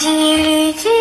几缕。